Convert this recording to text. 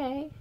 okay.